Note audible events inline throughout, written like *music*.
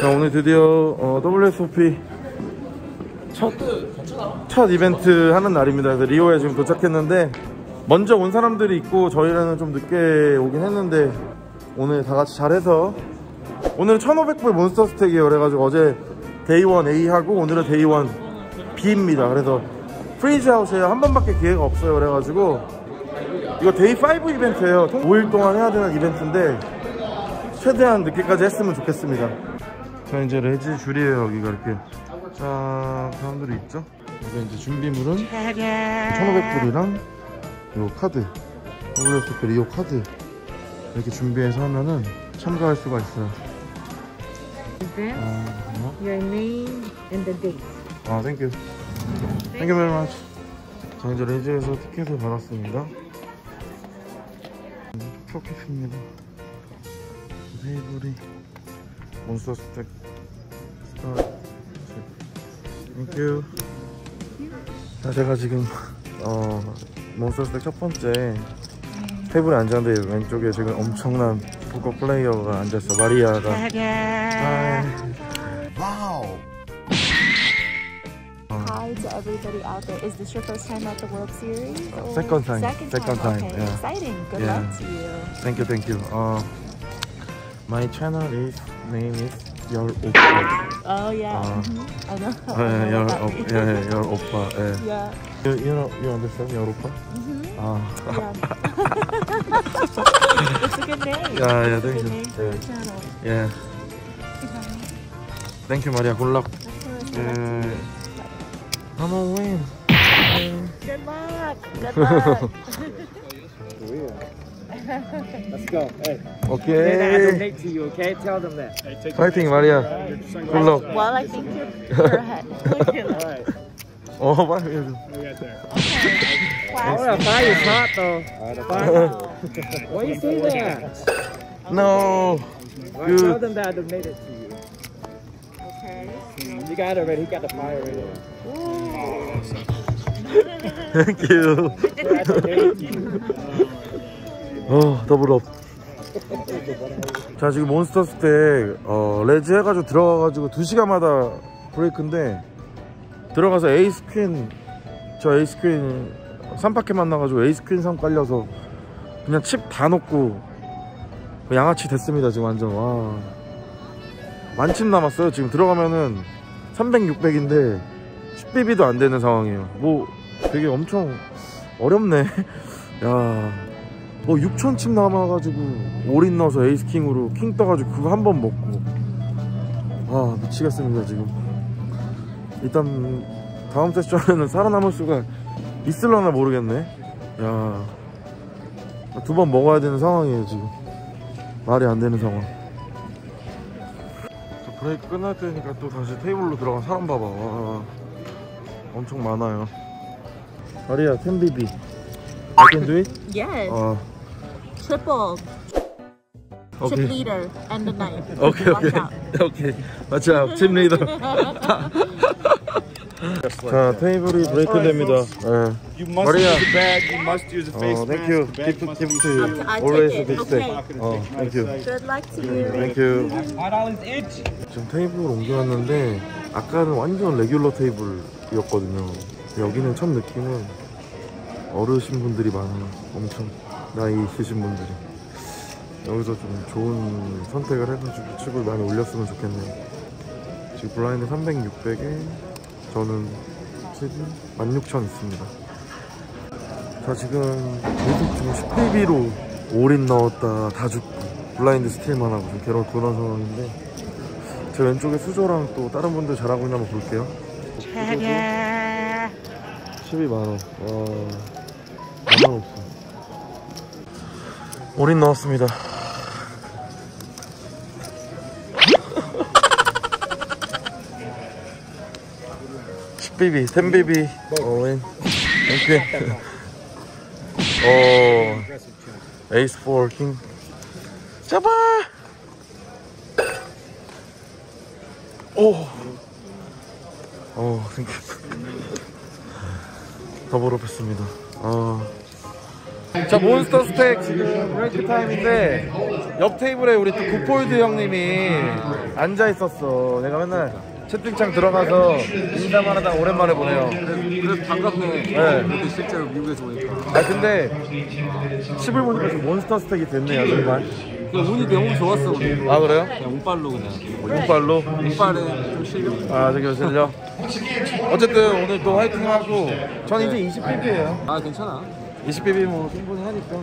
자 오늘 드디어 어, WSOP 첫, 첫 이벤트 하는 날입니다. 그래서 리오에 지금 도착했는데 먼저 온 사람들이 있고 저희는 좀 늦게 오긴 했는데 오늘 다 같이 잘해서. 오늘은 1500불 Monster Stack이에요. 그래가지고 어제 Day 1A 하고 오늘은 Day 1B입니다. 그래서 freezeout이에요 한 번밖에 기회가 없어요. 그래가지고 이거 Day 5 이벤트예요. 5일 동안 해야 되는 이벤트인데 최대한 늦게까지 했으면 좋겠습니다 자 이제 reg 줄이에요 여기가 이렇게. 자 사람들이 있죠? 여기 이제 준비물은 1500불이랑 요 카드. WSOP 리오 카드. 이렇게 준비해서 하면은 참가할 수가 있어요. Address, 아, your name, and the date. 아 thank you thank you very much 자 이제 reg에서 티켓을 받았습니다. 촉촉했습니다. 테이블이 몬스터 스택 스타 땡큐 자 제가 지금 어 몬스터 스택 첫 번째 테이블에 앉았는데 왼쪽에 지금 엄청난 포커 플레이어가 앉았어 마리아가 하이 Hi to everybody out there. Is this your first time at the World Series? or- second time. Second, Second time, Okay, yeah. exciting. Good Yeah. luck to you. Thank you, thank you. Uh, my channel is name is Your Oppa. Oh yeah, Uh, mhm. I know. Uh, I know your, that op- means. yeah, yeah, Your Oppa. Yeah. yeah. You, you know, you understand Your Oppa? Mhm. Ah, Yeah. it's a good name. yeah, yeah. It's a Thank good you. name for your Yeah, channel. yeah. Thank you, Maria. Good luck. Yeah. I'm a win. Good luck. Good luck. Let's go. Hey, then I Okay. donate to you, okay? Tell them that. Fighting, Maria. Good luck. well, I think you're, *laughs* you're ahead. Look *laughs* at All that. right. Oh, bye. Oh, the fire is hot though. The *laughs* fire. Why you say that? No. Well, Good. Tell them that I donated to you. Okay. You got it already. He got the fire already. Thank you. 어 double up. 자 지금 Monster Stack 어, reg 해가지고 들어가가지고 2시간마다 브레이크인데 들어가서 ace queen 저 ace queen 3 pocket 만나가지고 ace queen 삼 깔려서 그냥 칩 다 놓고 양아치 됐습니다 지금 완전. 와. 만칩 남았어요. 지금 들어가면은 300, 600인데 10비비도 안 되는 상황이에요. 뭐 되게 엄청 어렵네. *laughs* 야 뭐 6천칩 남아가지고 올인 넣어서 에이스킹으로 킹 떠가지고 그거 한 번 먹고. 아 미치겠습니다 지금. 일단 다음 세션에는 살아남을 수가 있을려나 모르겠네. 야 두 번 먹어야 되는 상황이에요 지금. 말이 안 되는 상황. 저 브레이크 끝날 때니까 또 다시 테이블로 들어가 사람 봐봐. 와 엄청 많아요. 마리아 10BB I can do it? Yes. 어 Triple. Chip 오케이 leader and the knife. 오케이 Watch 오케이 out. 오케이 맞자 팀 리더 자 테이블이 브레이크 됩니다 예. You must Maria. use the bag. You must use a face 어 mask. 땡큐 The bag 기프 must 기프 be 투 sealed. I take always it. big step Okay. 어 Thank you Good luck to you. dollars each. 지금 테이블 옮겨왔는데 아까는 완전 regular 테이블이었거든요 여기는 첫 느낌은 어르신 분들이 많아요 엄청 나이 있으신 분들이 여기서 좀 좋은 선택을 해가지고 칩을 많이 올렸으면 좋겠네요 지금 블라인드 300, 600에 저는 칩이 16,000 있습니다 자 지금 계속 지금 10BB로 올인 넣었다 다 죽고 블라인드 스틸만 하고 지금 괴로운 그런 상황인데 제 왼쪽에 수조랑 또 다른 분들 잘하고 있나 한번 볼게요. 12만원. 와. 만원 없어. 올인 나왔습니다. (10BB) (10BB) 올인 thank you 오 에이스 4킹 제발 오. 어, *laughs* thank you. Double up 했습니다. 아. 자 Monster Stack 지금 break time인데 옆 테이블에 우리 또 구폴드 형님이 앉아 있었어. 내가 맨날 채팅창 들어가서 인사만 하다가 오랜만에 보네요. 그래서 반갑네. 네. 실제로 미국에서 보니까. 아 근데 칩을 보니까 지금 몬스터 스택이 됐네요 정말. 그 운이 너무 좋았어. 우리. 아 그래요? 그냥 운빨로 그냥. 운빨로? 운빨에 좀 실력. 아 저기 실력. 어쨌든 오늘 또 화이팅하고 전 이제 20pp예요. 아 괜찮아. 20pp 뭐 충분히 하니까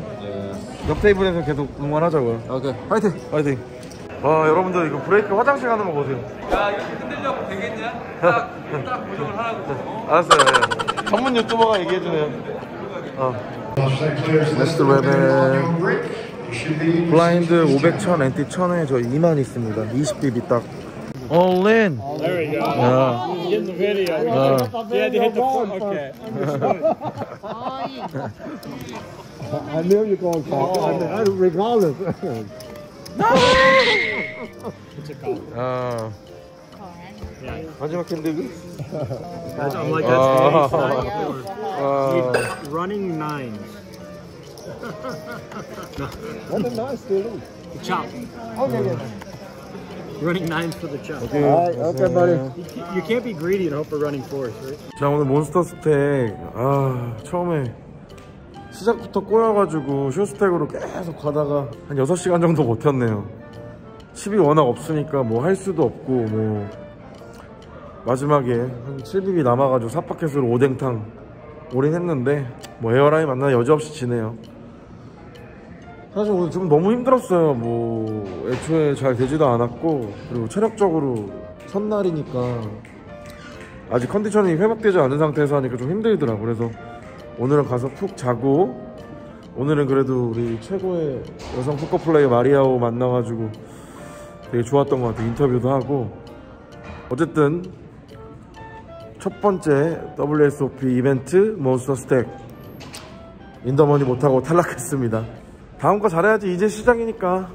옆 테이블에서 계속 응원하자고요. 오케이 화이팅. 화이팅. 와 여러분들 이거 브레이크 화장실 가는 거 보세요. 야 이거 흔들려고 되겠냐? 딱, 딱 고정을 하라고. *laughs* 알았어요. 예. 전문 유튜버가 얘기해주네요. 어. Next level blind 500, 1000, ante 1000에 저 2만 있습니다. 20bb 딱. All in. There we go. 야. Get the video. 야. You had to hit the foot. Okay. I knew you were going to talk. I, I, regardless. 아. 마지막 핸드그? I'm like, 아. that's uh, 아. running nines. What a nice feeling. Chop. Running nines for the chop. All right, okay, buddy. You, you can't be greedy and hope for running fours, right? 자 오늘 몬스터 스택 아 처음에 시작부터 꼬여가지고 쇼스택으로 계속 가다가 한 6시간 정도 버텼네요 칩이 워낙 없으니까 뭐 할 수도 없고 뭐 마지막에 한 7빕이 남아가지고 사파켓으로 오뎅탕 올인했는데 뭐 에어라인 만나 여지없이 지네요 사실 오늘 좀 너무 힘들었어요. 뭐 애초에 잘 되지도 않았고 그리고 체력적으로 첫날이니까 아직 컨디션이 회복되지 않은 상태에서 하니까 좀 힘들더라고 그래서 오늘은 가서 푹 자고 오늘은 그래도 우리 최고의 여성 포커 플레이어 마리아 호 만나가지고 되게 좋았던 것 같아요. 인터뷰도 하고. 어쨌든 첫 번째 WSOP 이벤트 Monster Stack in the money 못하고 탈락했습니다 다음 거 잘해야지. 이제 시작이니까